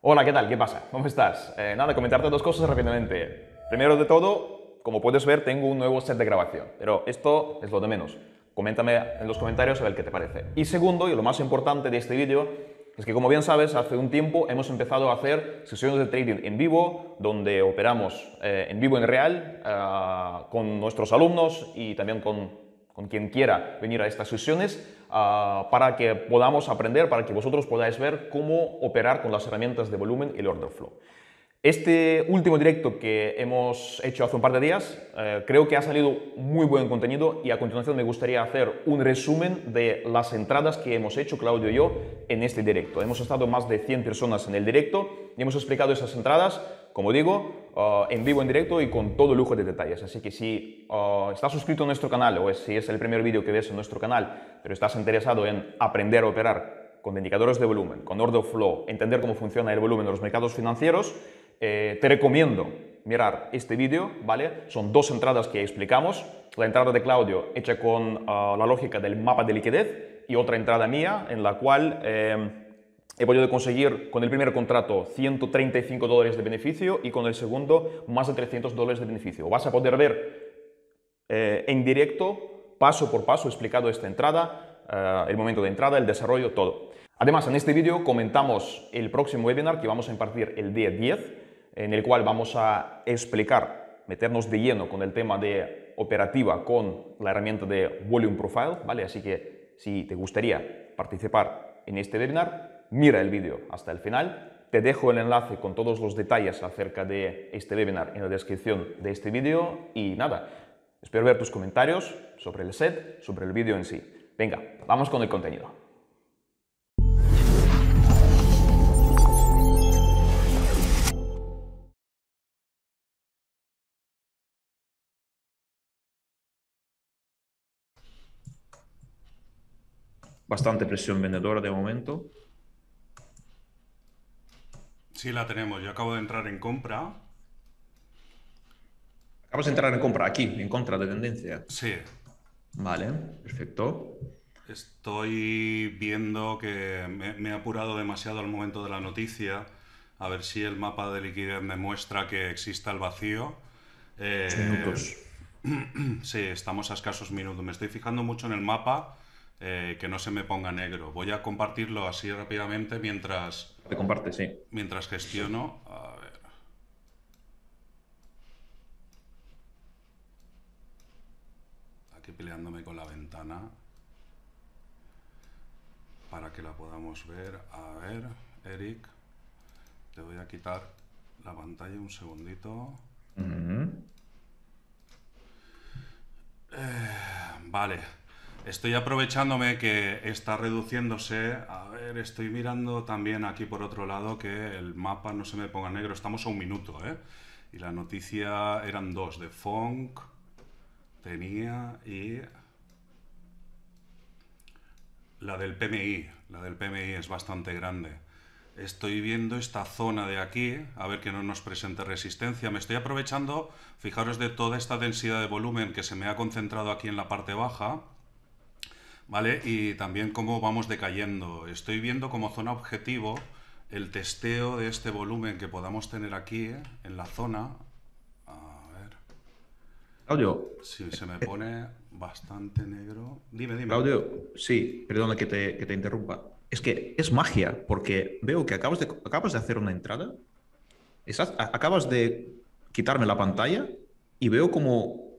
Hola, ¿qué tal? ¿Qué pasa? ¿Cómo estás? Eh, nada, comentarte dos cosas rápidamente. Primero de todo, como puedes ver, tengo un nuevo set de grabación, pero esto es lo de menos. Coméntame en los comentarios a ver qué te parece. Y segundo, y lo más importante de este vídeo, es que como bien sabes, hace un tiempo hemos empezado a hacer sesiones de trading en vivo, donde operamos eh, en vivo en real eh, con nuestros alumnos y también con, con quien quiera venir a estas sesiones uh, para que podamos aprender, para que vosotros podáis ver cómo operar con las herramientas de volumen y el order flow. Este último directo que hemos hecho hace un par de días, eh, creo que ha salido muy buen contenido y a continuación me gustaría hacer un resumen de las entradas que hemos hecho Claudio y yo en este directo. Hemos estado más de 100 personas en el directo y hemos explicado esas entradas, como digo, uh, en vivo, en directo y con todo lujo de detalles. Así que si uh, estás suscrito a nuestro canal o si es el primer vídeo que ves en nuestro canal, pero estás interesado en aprender a operar con indicadores de volumen, con order flow, entender cómo funciona el volumen en los mercados financieros, eh, te recomiendo mirar este vídeo, ¿vale? Son dos entradas que explicamos. La entrada de Claudio hecha con uh, la lógica del mapa de liquidez y otra entrada mía en la cual eh, he podido conseguir con el primer contrato 135 dólares de beneficio y con el segundo más de 300 dólares de beneficio. Vas a poder ver eh, en directo, paso por paso, explicado esta entrada, uh, el momento de entrada, el desarrollo, todo. Además, en este vídeo comentamos el próximo webinar que vamos a impartir el día 10 en el cual vamos a explicar, meternos de lleno con el tema de operativa con la herramienta de Volume Profile, ¿vale? Así que si te gustaría participar en este webinar, mira el vídeo hasta el final. Te dejo el enlace con todos los detalles acerca de este webinar en la descripción de este vídeo y nada, espero ver tus comentarios sobre el set, sobre el vídeo en sí. Venga, vamos con el contenido. bastante presión vendedora de momento. Sí, la tenemos. Yo acabo de entrar en compra. Acabas de entrar en compra aquí, en contra de tendencia. Sí. Vale, perfecto. Estoy viendo que me, he apurado demasiado al momento de la noticia. A ver si el mapa de liquidez me muestra que exista el vacío. Eh, minutos. Sí, estamos a escasos minutos. Me estoy fijando mucho en el mapa eh, que no se me ponga negro. Voy a compartirlo así rápidamente mientras... Te comparte, sí. Mientras gestiono. A ver. Aquí peleándome con la ventana. Para que la podamos ver. A ver, Eric. Te voy a quitar la pantalla un segundito. eh, vale. Estoy aprovechándome que está reduciéndose. A ver, estoy mirando también aquí por otro lado que el mapa no se me ponga negro. Estamos a un minuto, ¿eh? Y la noticia eran dos, de Funk tenía y la del PMI. La del PMI es bastante grande. Estoy viendo esta zona de aquí, a ver que no nos presente resistencia. Me estoy aprovechando, fijaros, de toda esta densidad de volumen que se me ha concentrado aquí en la parte baja ¿vale? Y también cómo vamos decayendo. Estoy viendo como zona objetivo el testeo de este volumen que podamos tener aquí ¿eh? en la zona. A ver. Claudio. Sí, se me pone bastante negro. Dime, dime. Claudio, sí, perdona que te, que te interrumpa. Es que es magia, porque veo que acabas de, acabas de hacer una entrada, acabas de quitarme la pantalla y veo como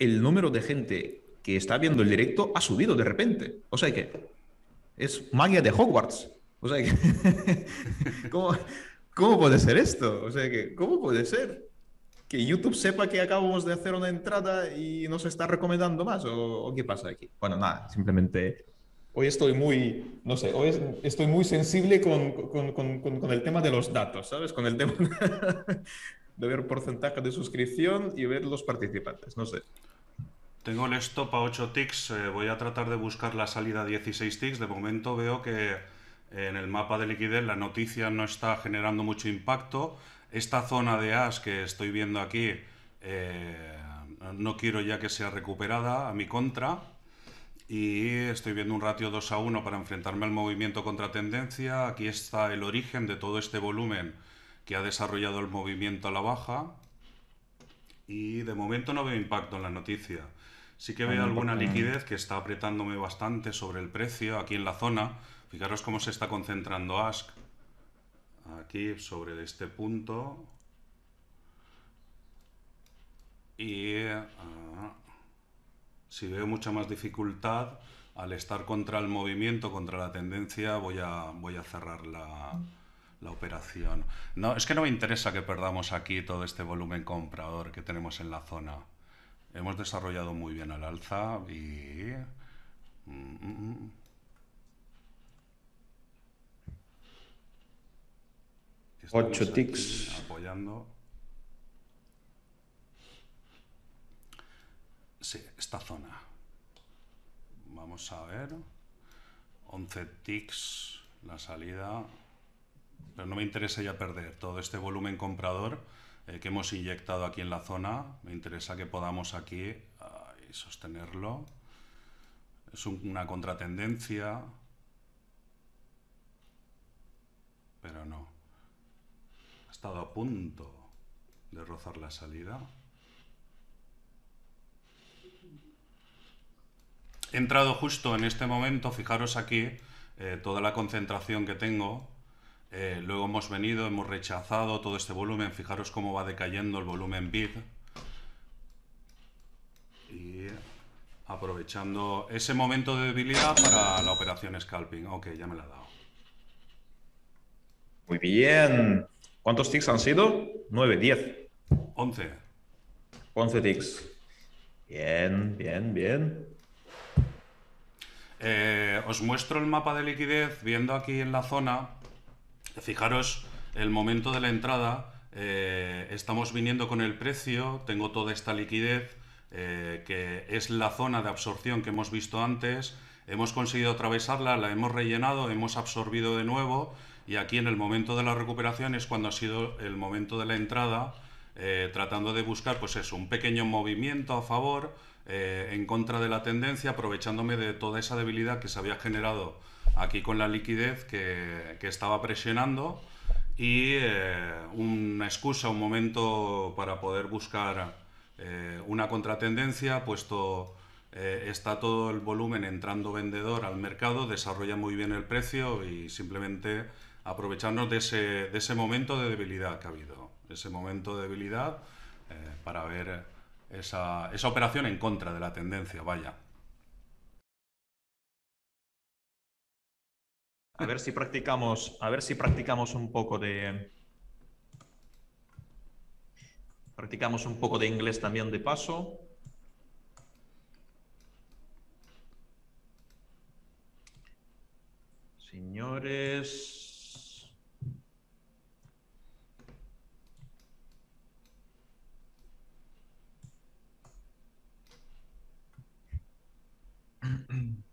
el número de gente que está viendo el directo ha subido de repente. O sea que es magia de Hogwarts. O sea que, ¿cómo, puede ser esto? O sea que, ¿cómo puede ser? Que YouTube sepa que acabamos de hacer una entrada y nos está recomendando más. ¿O, qué pasa aquí? Bueno, nada, simplemente hoy estoy muy, no sé, hoy estoy muy sensible con, con, con, con, el tema de los datos, ¿sabes? Con el tema de ver porcentaje de suscripción y ver los participantes, no sé. Tengo el stop a 8 ticks, eh, voy a tratar de buscar la salida a 16 ticks. De momento veo que eh, en el mapa de liquidez la noticia no está generando mucho impacto. Esta zona de as que estoy viendo aquí, eh, no quiero ya que sea recuperada a mi contra. y estoy viendo un ratio 2 a 1 para enfrentarme al movimiento contra tendencia. Aquí está el origen de todo este volumen que ha desarrollado el movimiento a la baja y de momento no veo impacto en la noticia. Sí que veo alguna liquidez que está apretándome bastante sobre el precio aquí en la zona. Fijaros cómo se está concentrando ASK aquí sobre este punto. Y ah, si veo mucha más dificultad, al estar contra el movimiento, contra la tendencia, voy a, voy a cerrar la, la operación. No, es que no me interesa que perdamos aquí todo este volumen comprador que tenemos en la zona. Hemos desarrollado muy bien al alza y... 8 ticks. Apoyando. Sí, esta zona. Vamos a ver. 11 ticks, la salida. Pero no me interesa ya perder todo este volumen comprador eh, que hemos inyectado aquí en la zona. Me interesa que podamos aquí sostenerlo. Es una contratendencia. Pero no. Ha estado a punto de rozar la salida. He entrado justo en este momento, fijaros aquí, eh, toda la concentración que tengo eh, luego hemos venido, hemos rechazado todo este volumen. Fijaros cómo va decayendo el volumen BID. Y aprovechando ese momento de debilidad para la operación scalping. Ok, ya me la ha dado. Muy bien. ¿Cuántos ticks han sido? 9, 10. 11. 11 ticks. Bien, bien, bien. Eh, os muestro el mapa de liquidez viendo aquí en la zona Fijaros el momento de la entrada, eh, estamos viniendo con el precio, tengo toda esta liquidez, eh, que es la zona de absorción que hemos visto antes, hemos conseguido atravesarla, la hemos rellenado, hemos absorbido de nuevo y aquí en el momento de la recuperación es cuando ha sido el momento de la entrada, eh, tratando de buscar pues eso, un pequeño movimiento a favor, en contra de la tendencia, aprovechándome de toda esa debilidad que se había generado aquí con la liquidez que, estaba presionando y eh, una excusa, un momento para poder buscar eh, una contratendencia, puesto eh, está todo el volumen entrando vendedor al mercado, desarrolla muy bien el precio y simplemente aprovecharnos de ese, de ese momento de debilidad que ha habido, ese momento de debilidad para ver esa, esa operación en contra de la tendencia, vaya. A ver si practicamos, a ver si practicamos un poco de... Practicamos un poco de inglés también de paso. Señores...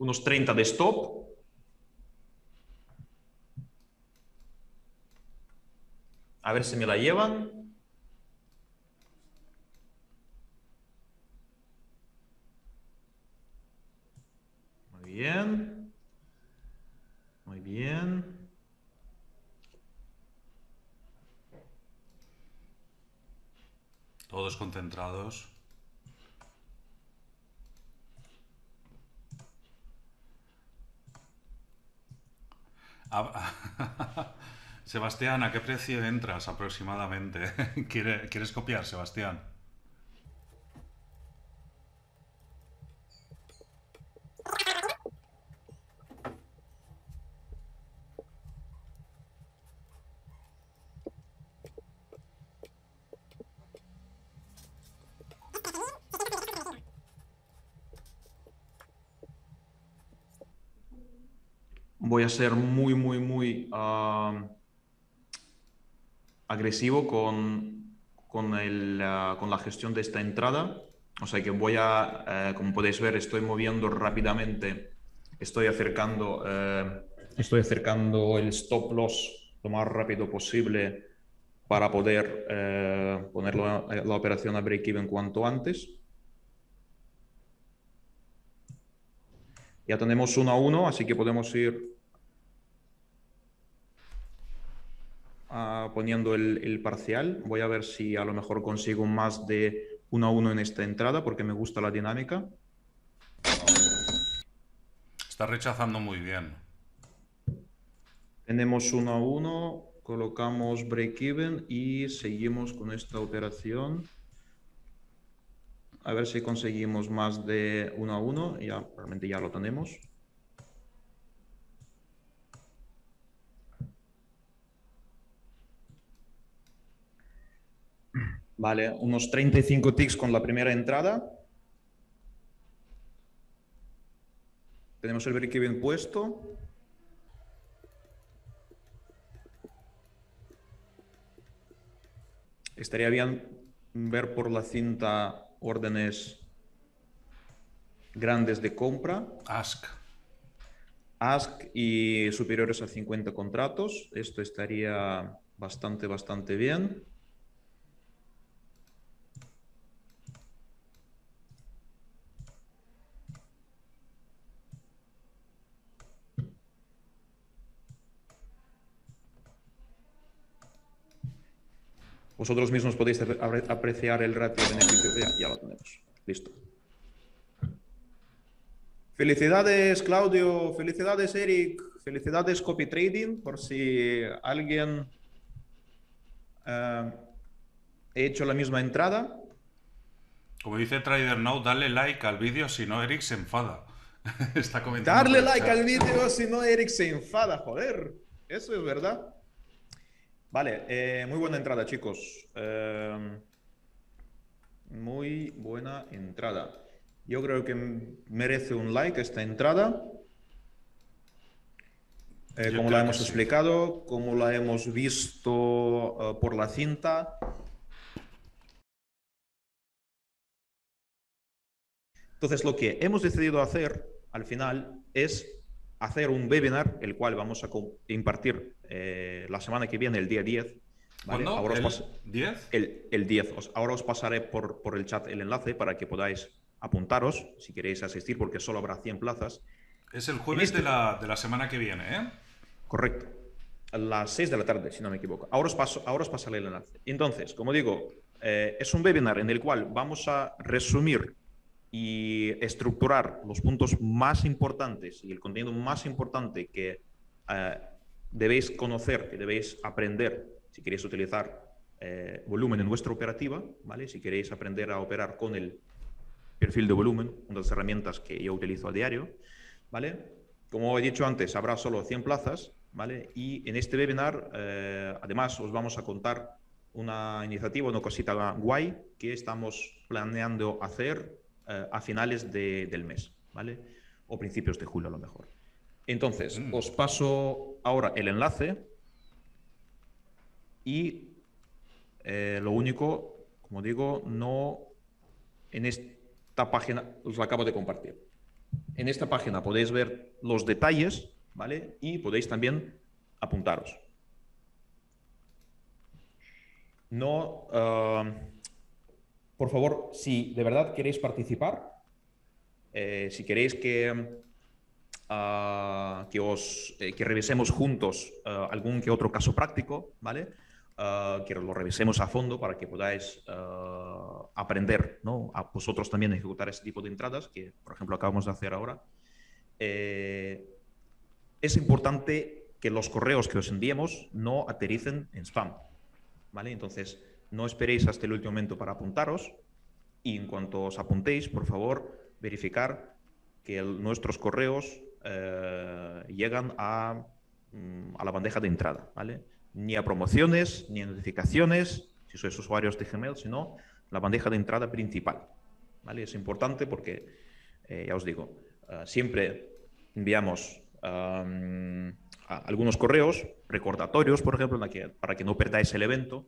unos 30 de stop. A ver si me la llevan. Muy bien. Muy bien. Todos concentrados. Sebastián, ¿a qué precio entras aproximadamente? ¿Quieres copiar, Sebastián? Voy a ser muy, muy, muy agresivo con, con, con, la gestión de esta entrada. O sea que voy a, eh, como podéis ver, estoy moviendo rápidamente, estoy acercando, eh, estoy acercando el stop loss lo más rápido posible para poder eh, poner la, la operación a break-even cuanto antes. Ya tenemos uno a uno, así que podemos ir poniendo el, parcial. Voy a ver si a lo mejor consigo más de 1 a 1 en esta entrada porque me gusta la dinámica. Está rechazando muy bien. Tenemos 1 a 1, colocamos break-even y seguimos con esta operación. A ver si conseguimos más de 1 a 1. Ya, realmente ya lo tenemos. Vale, unos 35 ticks con la primera entrada. Tenemos el break-even puesto. Estaría bien ver por la cinta órdenes grandes de compra. Ask. Ask y superiores a 50 contratos. Esto estaría bastante, bastante bien. Vosotros mismos podéis apreciar el ratio de beneficio. Ya, ya lo tenemos. Listo. Felicidades, Claudio. Felicidades, Eric. Felicidades, Copy Trading. Por si alguien eh, ha hecho la misma entrada. Como dice Trader Now, dale like al vídeo, si no, Eric se enfada. Está comentando. Darle like al vídeo, si no, Eric se enfada. Joder, eso es verdad. Vale, eh, muy buena entrada, chicos. Em, muy buena entrada. Yo creo que merece un like esta entrada. Eh, como la hemos explicado, como la hemos visto eh, por la cinta. Entonces, lo que hemos decidido hacer al final es hacer un webinar, el cual vamos a impartir eh, la semana que viene, el día 10. ¿vale? Ahora ¿El 10? El, 10. ahora os pasaré por, por el chat el enlace para que podáis apuntaros si queréis asistir, porque solo habrá 100 plazas. Es el jueves este de, la, de, la, semana que viene, ¿eh? Correcto. A las 6 de la tarde, si no me equivoco. Ahora os, paso, ahora os pasaré el enlace. Entonces, como digo, eh, es un webinar en el cual vamos a resumir y estructurar los puntos más importantes y el contenido más importante que eh, debéis conocer, que debéis aprender si queréis utilizar eh, volumen en vuestra operativa, ¿vale? Si queréis aprender a operar con el perfil de volumen, una de las herramientas que yo utilizo a diario, ¿vale? Como he dicho antes, habrá solo 100 plazas, ¿vale? Y en este webinar, eh, además, os vamos a contar una iniciativa, una cosita guay que estamos planeando hacer eh, a finales del mes, ¿vale? O principios de julio a lo mejor. Entonces, mm. os paso ahora el enlace y eh, lo único, como digo, no en esta página, os lo acabo de compartir. En esta página podéis ver los detalles, ¿vale? Y podéis también apuntaros. No, uh, por favor, si de verdad queréis participar, eh, si queréis que, ah, que, os, eh, que revisemos juntos ah, algún que otro caso práctico, ¿vale? Que lo revisemos a fondo para que podáis aprender, ¿no? A vosotros también ejecutar ese tipo de entradas que, por ejemplo, acabamos de hacer ahora. Eh, es importante que los correos que os enviemos no aterricen en spam, ¿vale? Entonces, no esperéis hasta el último momento para apuntaros y en cuanto os apuntéis, por favor, verificar que nuestros correos eh, llegan a, mm, a, la bandeja de entrada, ¿vale? Ni a promociones, ni a notificaciones, si sois usuarios de Gmail, sino la bandeja de entrada principal, ¿vale? Es importante porque, eh, ya os digo, eh, siempre enviamos algunos correos recordatorios, por ejemplo, para que no perdáis el evento,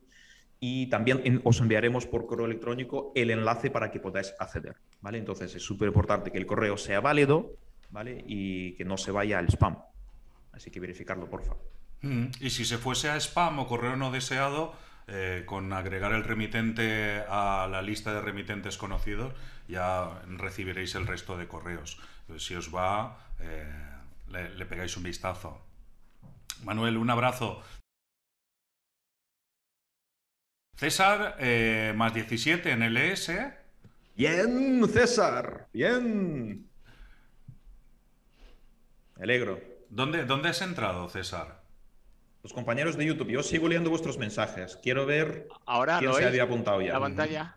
y también os enviaremos por correo electrónico el enlace para que podáis acceder, ¿vale? Entonces es súper importante que el correo sea válido, ¿vale? Y que no se vaya al spam. Así que verificarlo, por favor. Mm, y si se fuese a spam o correo no deseado, eh, con agregar el remitente a la lista de remitentes conocidos, ya recibiréis el resto de correos. si os va, eh, le, le pegáis un vistazo. Manuel, un abrazo. César, eh, más 17 en el ES. Bien, César, bien. Me alegro. ¿Dónde, ¿Dónde has entrado, César? Los compañeros de YouTube, yo sigo leyendo vuestros mensajes. Quiero ver Ahora quién lo se había apuntado ya. La pantalla.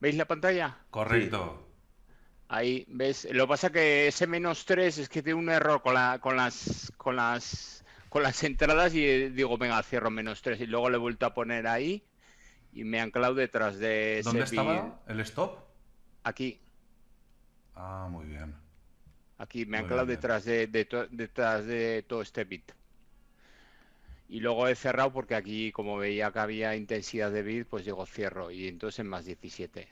¿Veis la pantalla? Correcto. Ahí, ¿ves? Lo que pasa que ese menos 3 es que tiene un error con, la, con las con las con las entradas y eh, digo, venga, cierro menos 3 y luego le he vuelto a poner ahí y me he anclado detrás de ese ¿Dónde estaba el stop? Aquí, Ah, muy bien. aquí me he anclado bien. detrás de, de to- detrás de todo este bit. Y luego he cerrado porque aquí, como veía que había intensidad de bit, pues digo cierro y entonces en más 17.